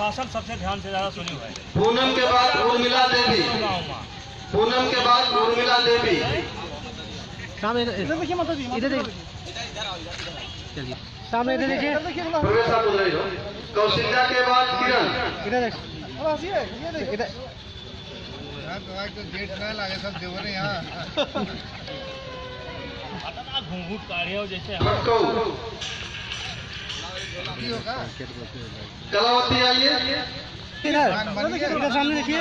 शासन सबसे ध्यान से ज़्यादा सुनी हुआ है पूनम के बाद उर्मिला देवी। पूनम के बाद उर्मिला देवी। सामने इधर देखिए माता जी इधर देखिए। चलिए सामने इधर देखिए। प्रवेश आप उधर ही। रहो। कौशल्या के बाद किरण। इधर देख। इधर गेट ना लगे सब देवर यहाँ हो। जैसे कलावती आइए। इधर सामने देखिए।